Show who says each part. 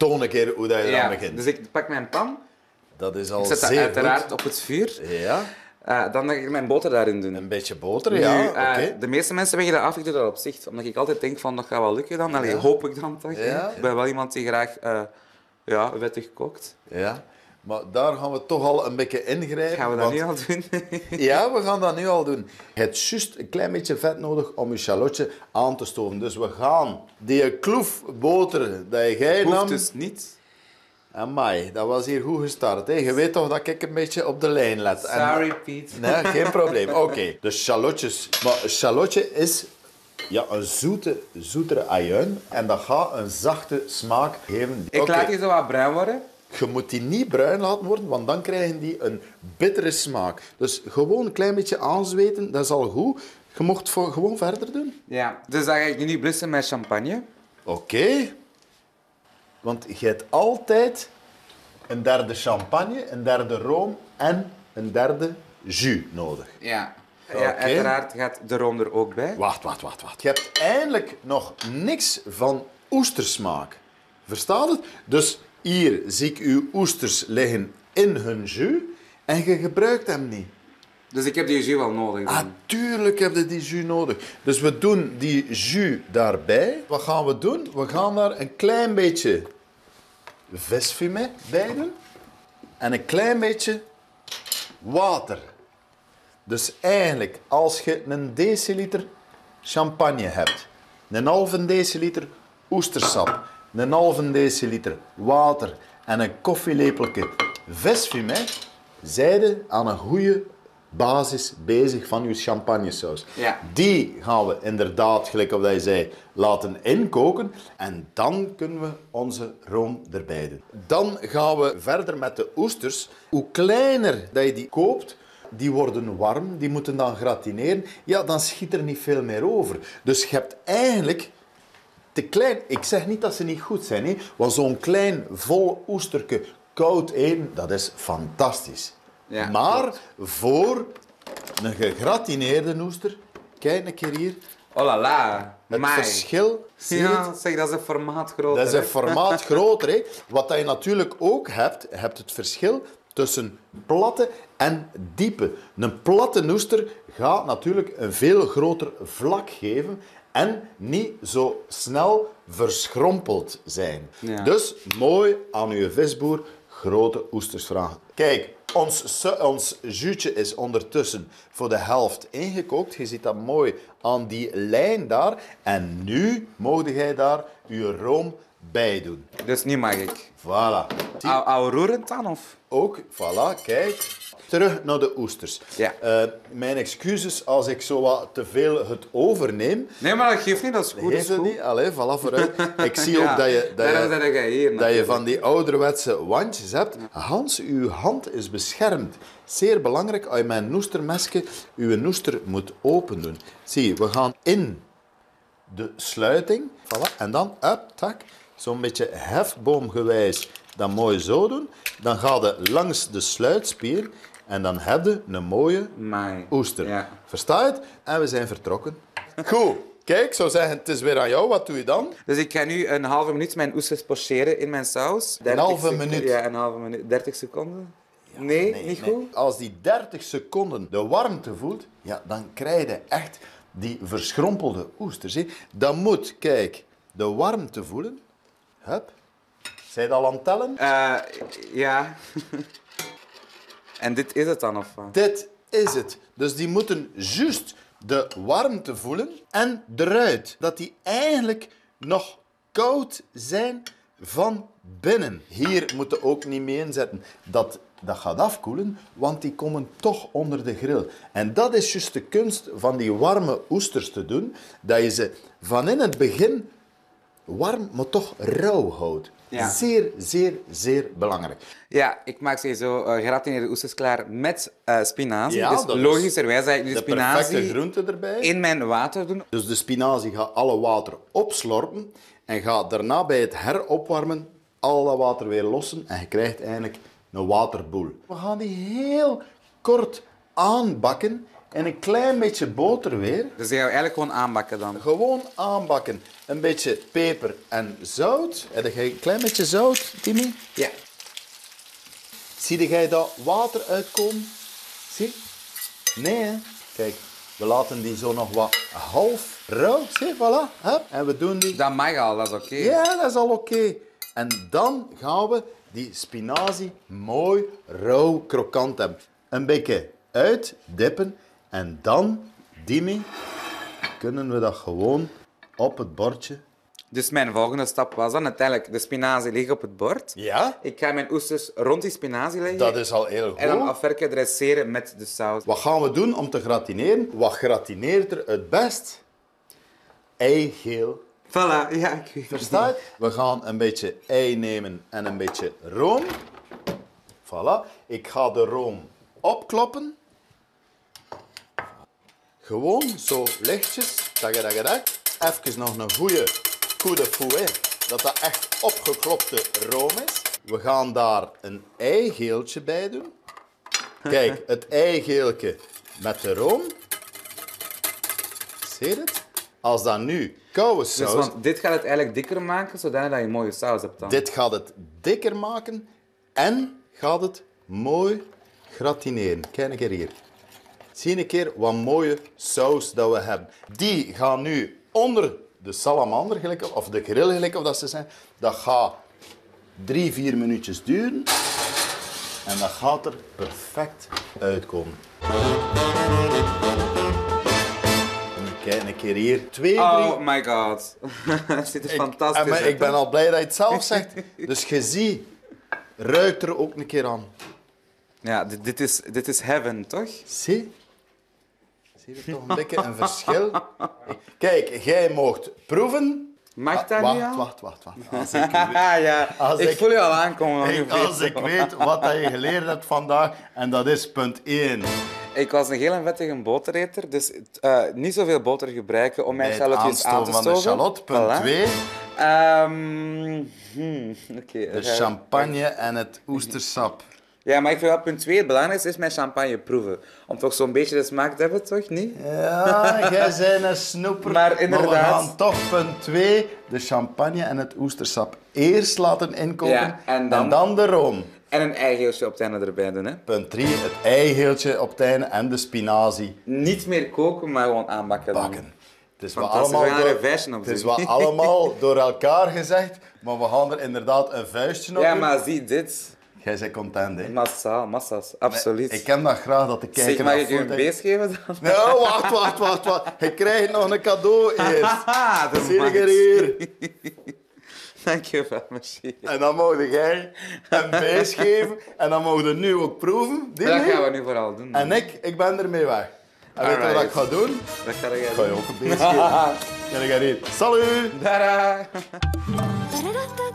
Speaker 1: Toon een keer hoe dat je
Speaker 2: Ja,
Speaker 1: eraan begint.
Speaker 2: dus ik pak mijn pan,
Speaker 1: Dat is al
Speaker 2: ik zet dat uiteraard
Speaker 1: goed.
Speaker 2: op het vuur.
Speaker 1: Ja,
Speaker 2: Eh, dan ga ik mijn boter daarin doen.
Speaker 1: een beetje boter,
Speaker 2: Nu,
Speaker 1: ja. Oké.
Speaker 2: De meeste mensen wegen dat af, ik doe dat op zicht. Omdat ik altijd denk van, dat gaat wel lukken dan. Allee, hoop ik dan toch.
Speaker 1: Ja.
Speaker 2: Ik ben wel iemand die graag eh, ja, vettig kookt.
Speaker 1: Ja. Maar daar gaan we toch al een beetje ingrijpen.
Speaker 2: Gaan we dat
Speaker 1: want-
Speaker 2: nu al doen?
Speaker 1: Ja, we gaan dat nu al doen. Je hebt juist een klein beetje vet nodig om je shallotje aan te stoven. Dus we gaan die kloef boter dat jij nam...
Speaker 2: dus niet.
Speaker 1: Amai, dat was hier goed gestart. Hè? Je weet toch dat ik een beetje op de lijn let. En-
Speaker 2: Sorry, Piet.
Speaker 1: Nee, geen probleem. Oké, de shallotjes. Maar een shallotje is ja, een zoete, zoetere ajuin. En dat gaat een zachte smaak geven.
Speaker 2: Ik laat die zo wat bruin worden.
Speaker 1: Je moet die niet bruin laten worden, want dan krijgen die een bittere smaak. Dus gewoon een klein beetje aanzweten, dat is al goed. Je mocht voor, gewoon verder doen.
Speaker 2: Ja. Dus dan ga ik nu blussen met champagne.
Speaker 1: Oké. Want je hebt altijd een derde champagne, een derde room en een derde jus nodig.
Speaker 2: Ja. Ja,
Speaker 1: Oké.
Speaker 2: uiteraard gaat de room er ook bij.
Speaker 1: Wacht, wacht, wacht, wacht. Je hebt eigenlijk nog niks van oestersmaak. Verstaat het? Dus hier zie ik uw oesters liggen in hun jus en je gebruikt hem niet.
Speaker 2: Dus ik heb die jus wel nodig. dan.
Speaker 1: Ah, heb je die jus nodig. Dus we doen die jus daarbij. Wat gaan we doen? We gaan daar een klein beetje visfumet bij doen. En een klein beetje water. Dus eigenlijk, als je een deciliter champagne hebt, een halve deciliter oestersap, een halve deciliter water en een koffielepeltje visfumet, zijde aan een goede basis bezig van je champagnesaus.
Speaker 2: Ja.
Speaker 1: Die gaan we inderdaad, gelijk op dat je zei, laten inkoken. En dan kunnen we onze room erbij doen. Dan gaan we verder met de oesters. Hoe kleiner dat je die koopt, die worden warm, die moeten dan gratineren. Ja, dan schiet er niet veel meer over. Dus je hebt eigenlijk te klein. Ik zeg niet dat ze niet goed zijn, hè? want zo'n klein vol oesterke koud eten, dat is fantastisch.
Speaker 2: Ja,
Speaker 1: maar voor een gegratineerde oester, kijk een keer hier,
Speaker 2: Oh la la.
Speaker 1: het verschil.
Speaker 2: Ja, zeg, dat is een formaat groter.
Speaker 1: Dat is een formaat groter. Hè? Wat dat je natuurlijk ook hebt, hebt het verschil tussen platte en diepe. Een platte oester gaat natuurlijk een veel groter vlak geven en niet zo snel verschrompeld zijn.
Speaker 2: Ja.
Speaker 1: Dus mooi aan uw visboer grote oesters vragen. Kijk, ons, ons juutje is ondertussen voor de helft ingekookt. Je ziet dat mooi aan die lijn daar. En nu mogen jij daar je room bij doen.
Speaker 2: Dus nu mag ik.
Speaker 1: Voilà.
Speaker 2: Au roerend dan, of?
Speaker 1: Ook, voilà, kijk. Terug naar de oesters.
Speaker 2: Ja.
Speaker 1: Eh, mijn excuses als ik zo wat te veel het overneem.
Speaker 2: Nee, maar dat geeft niet, dat is goed. Dat
Speaker 1: Geef
Speaker 2: is
Speaker 1: het niet? Allee, voilà, vooruit. Ik zie
Speaker 2: Ja,
Speaker 1: ook dat je... Dat je
Speaker 2: jij hier,
Speaker 1: dat je van die ouderwetse wandjes hebt. Hans, uw hand is beschermd. Zeer belangrijk, als je met een noestermesje uw noester moet open doen. Zie, we gaan in de sluiting. Voilà. En dan, up, tak, zo'n beetje hefboomgewijs dat mooi zo doen. Dan ga je langs de sluitspier en dan heb je een mooie oester.
Speaker 2: Ja.
Speaker 1: Versta je het? En we zijn vertrokken. Goed. Kijk, ik zou zeggen, het is weer aan jou. Wat doe je dan?
Speaker 2: Dus ik ga nu een halve minuut mijn oesters pocheren in mijn saus. 30
Speaker 1: halve minuut?
Speaker 2: Ja, een halve minuut. 30 seconden? nee, niet
Speaker 1: Nee.
Speaker 2: goed?
Speaker 1: Als die 30 seconden de warmte voelt, ja, dan krijg je echt die verschrompelde oesters. hè. Dan moet, kijk, de warmte voelen. Hup. Zijn je al aan het tellen?
Speaker 2: Eh, ja. en dit is het dan, of wat?
Speaker 1: Dit is het. Dus die moeten juist de warmte voelen en eruit. Dat die eigenlijk nog koud zijn van binnen. Hier moeten ook niet mee inzetten dat dat gaat afkoelen, want die komen toch onder de grill. En dat is juist de kunst van die warme oesters te doen, dat je ze van in het begin warm, maar toch rauw houdt.
Speaker 2: Ja.
Speaker 1: Zeer, zeer, zeer belangrijk.
Speaker 2: Ja, ik maak sowieso uh, geratineerde oesters klaar met eh, spinazie.
Speaker 1: Ja,
Speaker 2: dus logischerwijs ga ik nu de spinazie
Speaker 1: groente erbij.
Speaker 2: in mijn water doen.
Speaker 1: Dus de spinazie gaat alle water opslorpen en gaat daarna bij het heropwarmen al dat water weer lossen en je krijgt eigenlijk een waterboel. We gaan die heel kort aanbakken En een klein beetje boter weer.
Speaker 2: Dus die gaan we eigenlijk gewoon aanbakken dan.
Speaker 1: Gewoon aanbakken. Een beetje peper en zout. Heb jij een klein beetje zout, Timmy?
Speaker 2: Ja.
Speaker 1: Zie jij dat water uitkomen? Zie? Nee, hè? Kijk, we laten die zo nog wat half rauw. Zie, voilà. Hup. En we doen die...
Speaker 2: Dat mag al, dat is oké.
Speaker 1: Ja, dat is al oké. En dan gaan we die spinazie mooi rauw krokant hebben. Een beetje uitdippen. En dan, Dimi, kunnen we dat gewoon op het bordje...
Speaker 2: Dus mijn volgende stap was dan uiteindelijk de spinazie liggen op het bord.
Speaker 1: Ja,
Speaker 2: Ik ga mijn oesters rond die spinazie leggen.
Speaker 1: dat is al heel
Speaker 2: En dan
Speaker 1: goed.
Speaker 2: afwerken, dresseren met de saus.
Speaker 1: Wat gaan we doen om te gratineren? Wat gratineert er het best? Eigeel.
Speaker 2: Voilà, ja, ik weet.
Speaker 1: Versta? We gaan een beetje ei nemen en een beetje room. Voilà. Ik ga de room opkloppen. Gewoon zo lichtjes, dagadagadag. Even nog een goede goede de fouet, dat dat echt opgeklopte room is. We gaan daar een eigeeltje bij doen. Kijk, het eigeeltje met de room. Zie je het? Als dat nu koude
Speaker 2: dus
Speaker 1: saus...
Speaker 2: Dus want dit gaat het eigenlijk dikker maken, zodat je een mooie saus hebt dan?
Speaker 1: Dit gaat het dikker maken en gaat het mooi gratineren. Kijk eens hier. Zie een keer wat mooie saus dat we hebben. Die gaan nu onder de salamander, gelijk, of de grill, gelijk of dat ze zijn. Dat gaat drie, vier minuutjes duren. En dat gaat er perfect uitkomen. En Kijk een keer hier. Twee, drie,
Speaker 2: Oh my god. Ziet er
Speaker 1: ik,
Speaker 2: fantastisch uit.
Speaker 1: ik ben al blij dat je het zelf zegt. Dus je ziet, ruikt er ook een keer aan.
Speaker 2: Ja, dit, dit, is, dit is heaven, toch?
Speaker 1: Zie? Zie je toch een beetje een verschil? Kijk, jij mocht proeven.
Speaker 2: Mag dat
Speaker 1: wacht,
Speaker 2: nu al?
Speaker 1: wacht, wacht, wacht. Als ik,
Speaker 2: ja,
Speaker 1: Als
Speaker 2: ik,
Speaker 1: ik-
Speaker 2: voel je al aankomen.
Speaker 1: ik- als ik weet wat je geleerd hebt vandaag, en dat is punt 1.
Speaker 2: Ik was een heel en vettige botereter, dus eh, niet zoveel boter gebruiken om mijn shallotjes aan te
Speaker 1: aanstoven van de
Speaker 2: stoven.
Speaker 1: shallot, punt
Speaker 2: Voilà.
Speaker 1: 2.
Speaker 2: Ehm, hmm, oké,
Speaker 1: De
Speaker 2: ga-
Speaker 1: champagne en het oestersap.
Speaker 2: Ja, maar ik vind wel punt 2 het belangrijkste is mijn champagne proeven. Om toch zo'n beetje de smaak te hebben, toch? Niet?
Speaker 1: Ja, jij bent een snoeper.
Speaker 2: Maar
Speaker 1: we
Speaker 2: inderdaad.
Speaker 1: gaan toch punt 2, de champagne en het oestersap eerst laten inkoken.
Speaker 2: Ja, en dan-
Speaker 1: de room.
Speaker 2: En een eigeeltje op het einde erbij doen, hè.
Speaker 1: Punt 3, het eigeeltje op het einde en de spinazie
Speaker 2: Niet meer koken, maar gewoon aanbakken. dan.
Speaker 1: bakken. Het is, wat allemaal,
Speaker 2: we
Speaker 1: door,
Speaker 2: een vuistje op
Speaker 1: het is
Speaker 2: doen.
Speaker 1: wat allemaal door elkaar gezegd, maar we gaan er inderdaad een vuistje op
Speaker 2: Ja,
Speaker 1: doen.
Speaker 2: maar zie dit.
Speaker 1: Jij bent content, hè?
Speaker 2: Massaal, massa's, absoluut.
Speaker 1: Ik ken dat graag, dat de kijker
Speaker 2: zeg, mag
Speaker 1: dat
Speaker 2: ik je een beest geven dan?
Speaker 1: Nou, wacht, wacht, wacht, wacht. Je krijgt nog een cadeau eerst.
Speaker 2: Haha, de
Speaker 1: Zie je hier?
Speaker 2: Dankjewel, merci.
Speaker 1: En dan mogen jij een beest geven en dan mogen we nu ook proeven. Die
Speaker 2: Dat gaan we nu vooral doen.
Speaker 1: En ik, ik ben ermee weg. En weet je wat ik ga doen?
Speaker 2: Dat ga ik
Speaker 1: ga je ook een beest geven. Ga ik hier. Salut!
Speaker 2: Tada!
Speaker 3: Da-da-da-da-da.